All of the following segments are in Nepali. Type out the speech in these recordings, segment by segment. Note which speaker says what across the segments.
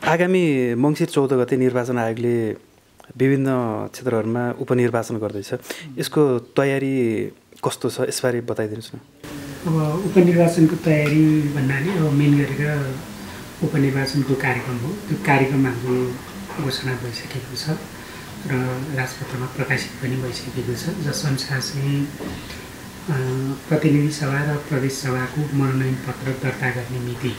Speaker 1: आगामी मङ्सिर चौध गते निर्वाचन आयोगले विभिन्न क्षेत्रहरूमा उपनिर्वाचन गर्दैछ। यसको तयारी कस्तो छ? यसबारे बताइदिनुहोस् न।
Speaker 2: अब उपनिर्वाचनको तयारी भन्नाले अब मेन गरेर उपनिर्वाचनको कार्यक्रम हो। त्यो कार्यक्रम हाम्रो घोषणा भइसकेको छ र राजपत्रमा प्रकाशित पनि भइसकेको छ। जसअनुसार चाहिँ प्रतिनिधि सभा र प्रदेश सभाको मनोनयन पत्र दर्ता गर्ने मिति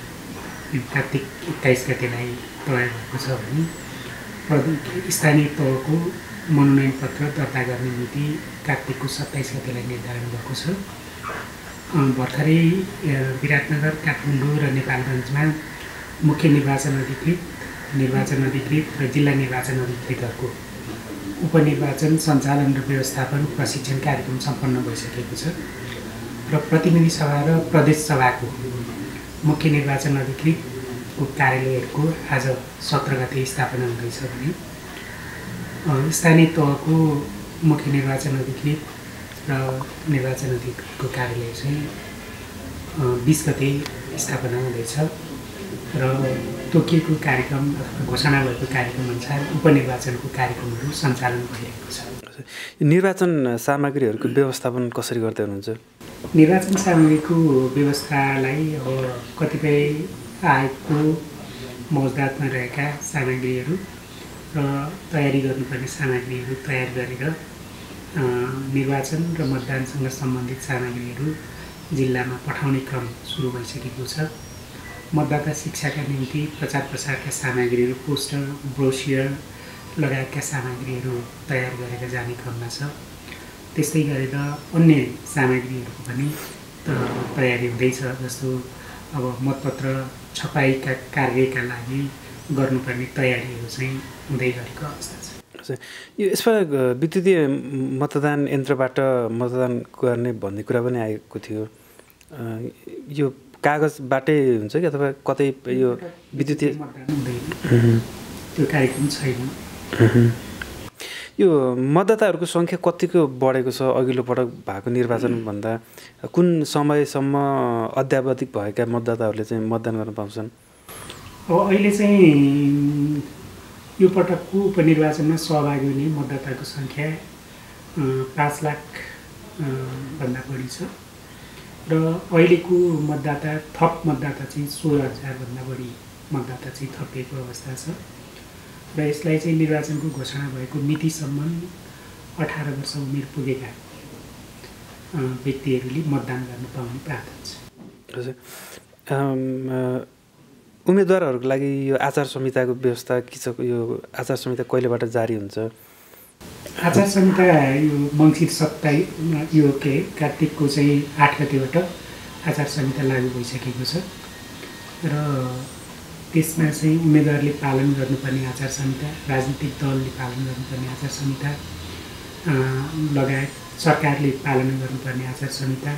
Speaker 2: कार्तिक एक्काइस गतेलाई तयार भएको छ भने स्थानीय तहको मनोनयन पत्र दर्ता गर्ने मिति कार्तिकको सत्ताइस गतेलाई निर्धारण भएको छ। भर्खरै विराटनगर काठमाडौँ र नेपालगञ्जमा मुख्य निर्वाचन अधिकृत निर्वाचन अधिकृत र जिल्ला निर्वाचन अधिकृतहरूको उपनिर्वाचन सञ्चालन र व्यवस्थापन प्रशिक्षण कार्यक्रम सम्पन्न भइसकेको छ। र प्रतिनिधि सभा र प्रदेश सभाको मुख्य निर्वाचन अधिकृतको कार्यालयहरूको आज सत्र गते स्थापना हुँदैछ भने स्थानीय तहको मुख्य निर्वाचन अधिकृत र निर्वाचन अधिकृतको कार्यालय चाहिँ बिस गते स्थापना हुँदैछ र तोकिएको कार्यक्रम अथवा घोषणा भएको कार्यक्रम अनुसार उपनिर्वाचनको कार्यक्रमहरू सञ्चालन भइरहेको छ।
Speaker 1: निर्वाचन सामग्रीहरूको व्यवस्थापन कसरी गर्दै हुनुहुन्छ?
Speaker 2: निर्वाचन सामग्रीको व्यवस्थालाई अब कतिपय आयोगको मौजदातमा रहेका सामग्रीहरू र तयारी गर्नुपर्ने सामग्रीहरू तयार गरेर निर्वाचन र मतदानसँग सम्बन्धित सामग्रीहरू जिल्लामा पठाउने क्रम सुरु भइसकेको छ। मतदाता शिक्षाका निम्ति प्रचार प्रसारका सामग्रीहरू पोस्टर ब्रोसियर लगायतका सामग्रीहरू तयार गरेर जाने क्रममा छ। त्यस्तै गरेर अन्य सामग्रीहरूको पनि तयारी हुँदैछ जस्तो अब मतपत्र छपाईका कार्यका लागि गर्नुपर्ने तयारीहरू चाहिँ हुँदै गरेको अवस्था छ।
Speaker 1: यो यसमा विद्युतीय मतदान यन्त्रबाट मतदान गर्ने भन्ने कुरा पनि आएको थियो। यो कागजबाटै हुन्छ कि अथवा कतै यो विद्युतीय
Speaker 2: त्यो कार्यक्रम छैन।
Speaker 1: यो मतदाताहरूको सङ्ख्या कतिको बढेको छ अघिल्लो पटक भएको निर्वाचनभन्दा कुन समयसम्म अध्यावधिक भएका मतदाताहरूले चाहिँ मतदान गर्न पाउँछन्?
Speaker 2: अब अहिले चाहिँ यो पटकको उपनिर्वाचनमा सहभागी हुने मतदाताको सङ्ख्या पाँच लाख भन्दा बढी छ। र अहिलेको मतदाता थप मतदाता चाहिँ सोह्र हजारभन्दा बढी मतदाता चाहिँ थपिएको अवस्था छ। र यसलाई चाहिँ निर्वाचनको घोषणा भएको मितिसम्म अठार वर्ष उमेर पुगेका व्यक्तिहरूले मतदान गर्न पाउने प्रावधान छ।
Speaker 1: हजुर। उम्मेदवारहरूको लागि यो आचार संहिताको व्यवस्था के छ? यो आचार संहिता कहिलेबाट जारी हुन्छ?
Speaker 2: आचार संहिता यो मङ्सिर सत्ताइस यो के कार्तिकको चाहिँ आठ गतिबाट आचार संहिता लागू भइसकेको छ। र त्यसमा चाहिँ उम्मेदवारले पालन गर्नुपर्ने आचार संहिता राजनीतिक दलले पालन गर्नुपर्ने आचार संहिता लगायत सरकारले पालन गर्नुपर्ने आचार संहिता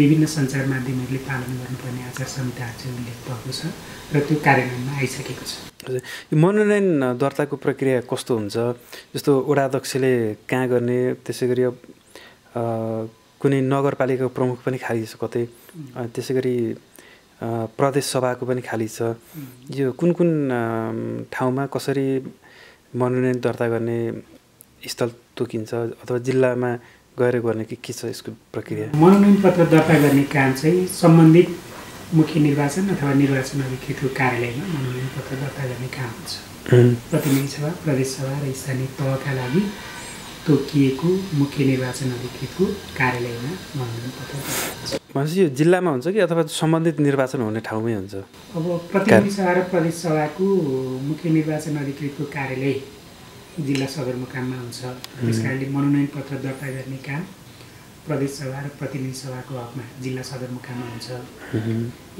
Speaker 2: विभिन्न सञ्चार माध्यमहरूले पालन गर्नुपर्ने आचार संहिताहरू चाहिँ उल्लेख भएको छ र त्यो कार्यान्वयनमा आइसकेको छ।
Speaker 1: हजुर यो मनोनयन दर्ताको प्रक्रिया कस्तो हुन्छ? जस्तो वडाध्यक्षले कहाँ गर्ने त्यसै गरी कुनै नगरपालिकाको प्रमुख पनि खाली छ कतै। त्यसै गरी प्रदेश सभाको पनि खाली छ। यो कुन कुन ठाउँमा कसरी मनोनयन दर्ता गर्ने स्थल तोकिन्छ अथवा जिल्लामा गएर गर्ने कि के छ यसको प्रक्रिया?
Speaker 2: मनोनयन पत्र दर्ता गर्ने काम चाहिँ सम्बन्धित मुख्य निर्वाचन अथवा निर्वाचन अधिकृतको कार्यालयमा मनोनयन पत्र दर्ता गर्ने काम हुन्छ। प्रतिनिधि सभा प्रदेश सभा र स्थानीय तहका लागि तोकिएको मुख्य निर्वाचन अधिकृतको कार्यालयमा मनोनयन पत्र
Speaker 1: भनेपछि यो जिल्लामा हुन्छ कि अथवा सम्बन्धित निर्वाचन हुने ठाउँमै हुन्छ?
Speaker 2: अब प्रतिनिधि सभा र प्रदेश सभाको मुख्य निर्वाचन अधिकृतको कार्यालय जिल्ला सदरमुकाममा हुन्छ। त्यस कारणले मनोनयन पत्र दर्ता गर्ने काम प्रदेश सभा र प्रतिनिधि सभाको हकमा जिल्ला सदरमुकाममा हुन्छ।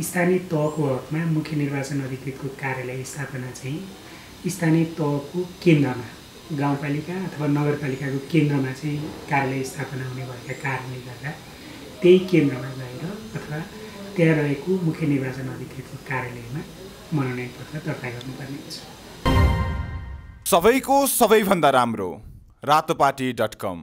Speaker 2: स्थानीय तहको हकमा मुख्य निर्वाचन अधिकृतको कार्यालय स्थापना चाहिँ स्थानीय तहको केन्द्रमा गाउँपालिका अथवा नगरपालिकाको केन्द्रमा चाहिँ कार्यालय स्थापना हुने भएका कारणले गर्दा त्यही केन्द्रमा गएर अथवा त्यहाँ रहेको मुख्य निर्वाचन अधिकृतको कार्यालयमा मनोनयन पत्र दर्ता गर्नुपर्ने हुन्छ।
Speaker 3: सबैको सबैभन्दा राम्रो। Ratopati dot com.